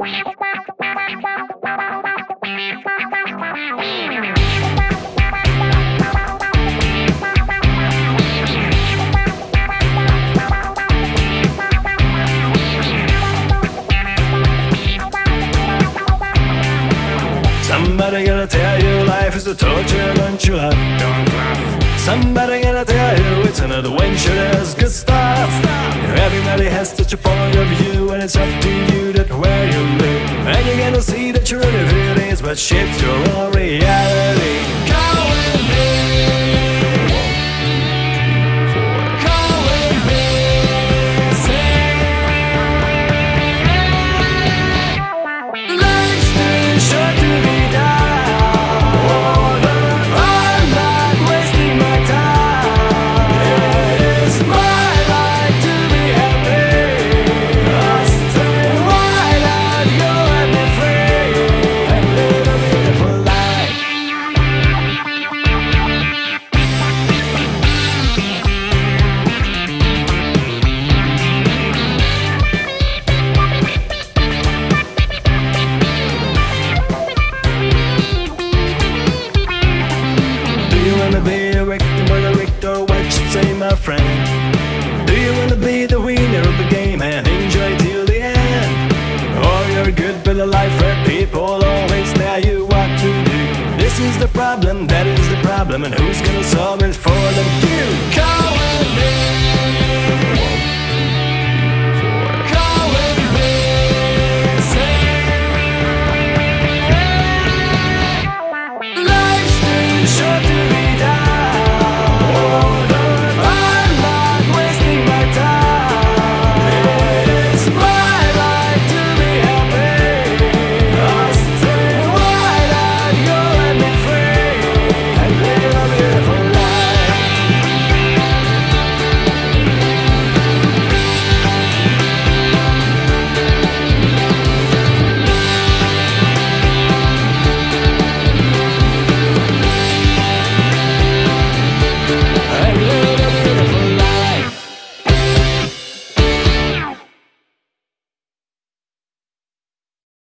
Somebody gonna tell you life is a torture, don't you laugh? Don't laugh. Somebody gonna tell you it's another winter, there's good stuff. Everybody has such a point of view, and it's up to you that what shapes your reality. Is the problem, that is the problem, and who's gonna solve it for them? You come